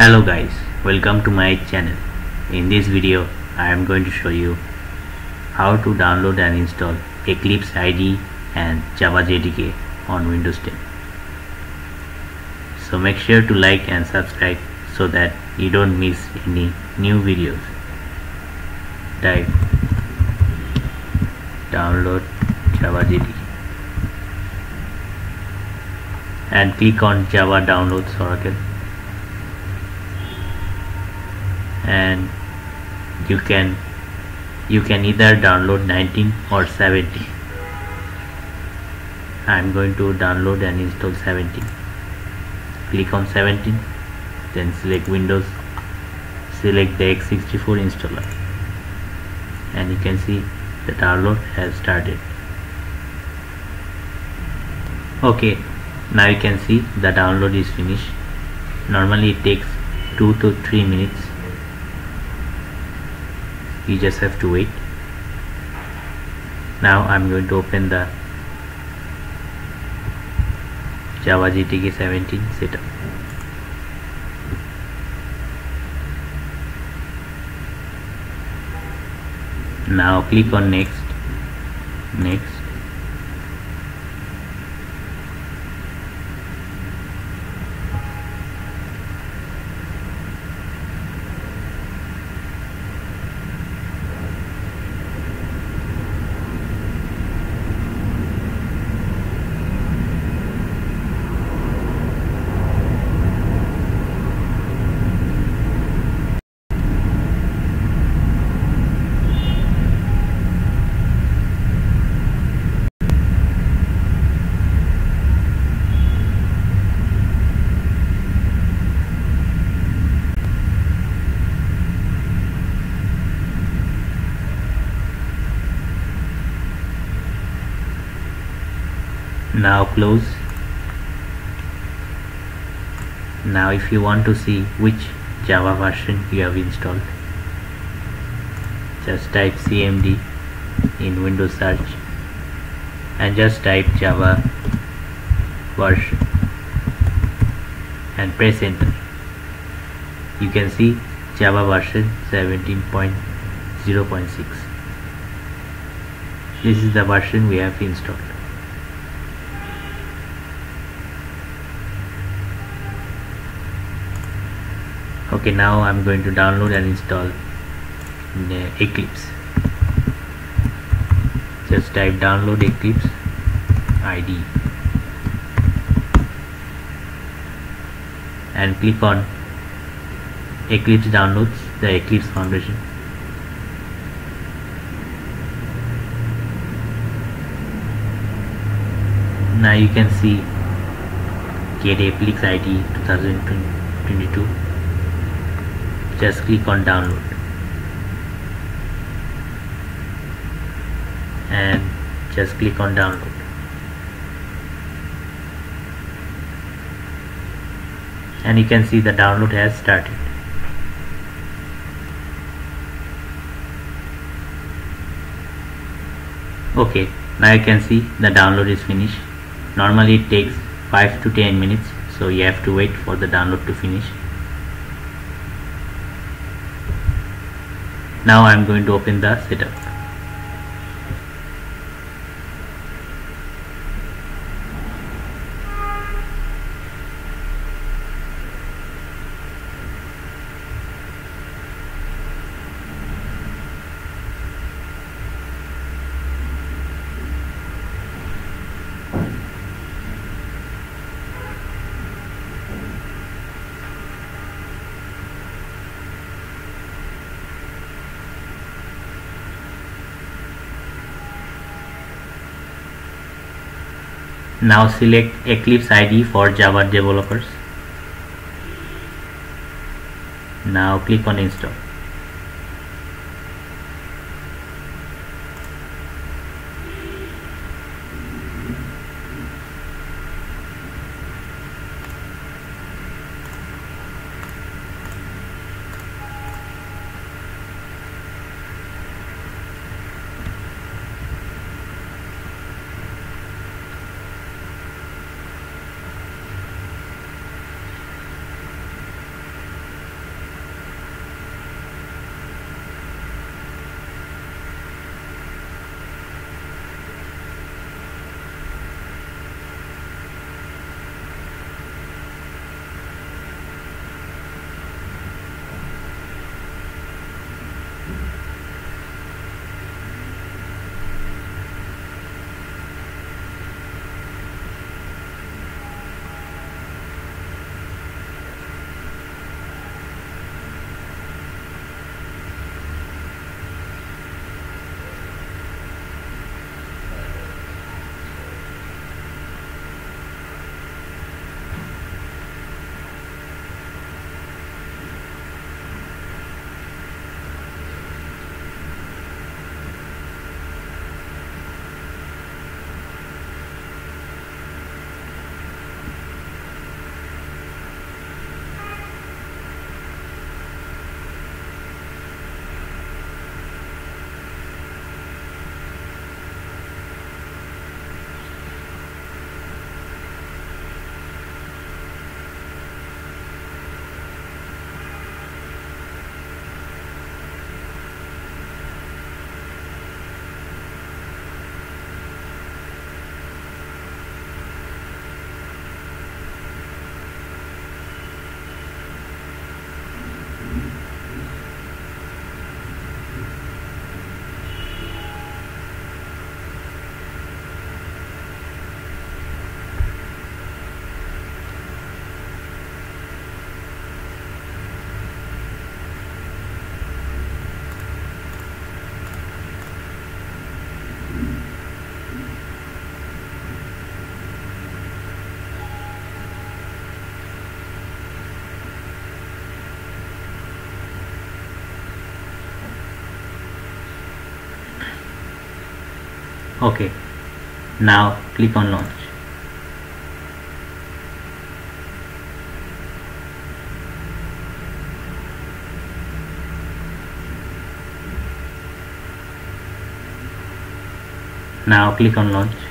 Hello guys, welcome to my channel. In this video, I am going to show you how to download and install Eclipse IDE and Java JDK on Windows 10. So make sure to like and subscribe so that you don't miss any new videos. Type download Java JDK and click on Java Downloads Oracle and you can you can either download 19 or 17 I'm going to download and install 17 click on 17 then select Windows select the x64 installer. And you can see the download has started. Okay now you can see the download is finished. Normally it takes 2 to 3 minutes you just have to wait. Now I'm going to open the Java JDK 17 setup. Now click on next. Next now close. Now if you want to see which java version you have installed just type cmd in windows search and just type java version and press enter. You can see java version 17.0.6 this is the version we have installed okay now I'm going to download and install Eclipse. Just type download Eclipse IDE and click on Eclipse downloads the Eclipse foundation. Now you can see get Eclipse IDE 2022 just click on download. And just click on download. And you can see the download has started. Okay now you can see the download is finished. Normally it takes 5 to 10 minutes so you have to wait for the download to finish now I'm going to open the setup Now select Eclipse IDE for Java developers. Now click on install. Okay. Now click on launch. Now click on launch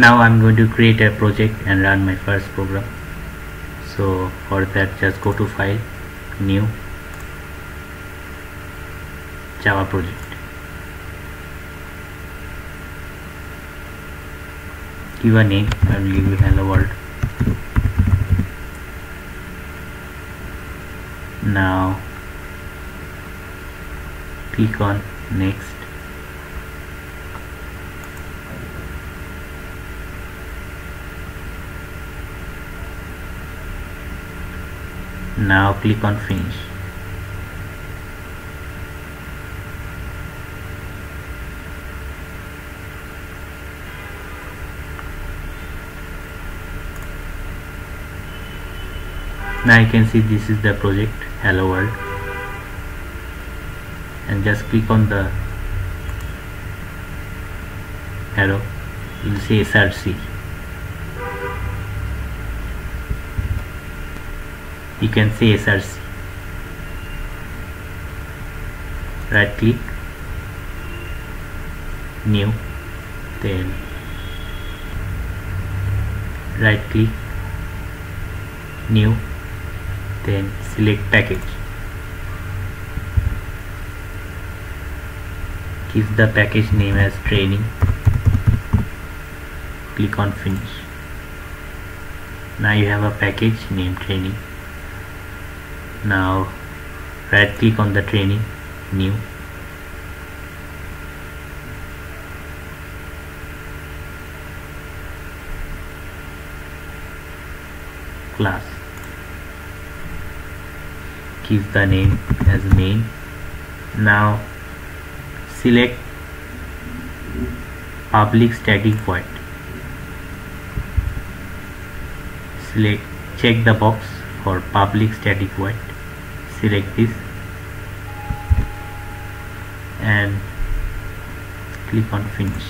now I'm going to create a project and run my first program. So for that just go to file new Java project. Give a name I will give you hello world. Now click on next now click on finish. Now you can see this is the project hello world. And just click on the arrow you'll see src you can see src right click. New. Then. Right click. New. Then select package. Give the package name as training. Click on finish. Now you have a package named training now right click on the training new. Class. Give the name as main. Now select public static void. Select check the box for public static void select this. And click on finish.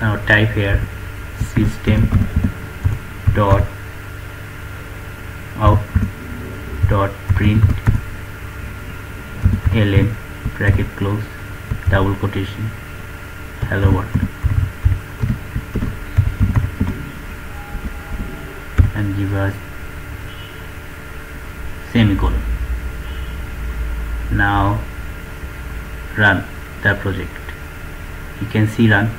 Now type here system dot out dot print ln bracket close double quotation hello world and give us semicolon now run the project. You can see run.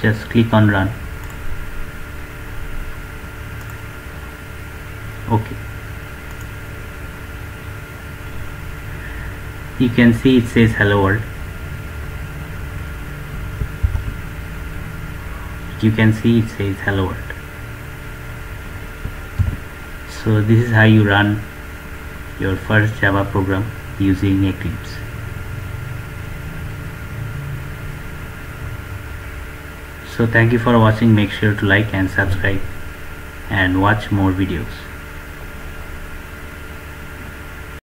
Just click on run okay you can see it says hello world. You can see it says hello world. So this is how you run your first java program using eclipse. So thank you for watching. Make sure to like and subscribe and watch more videos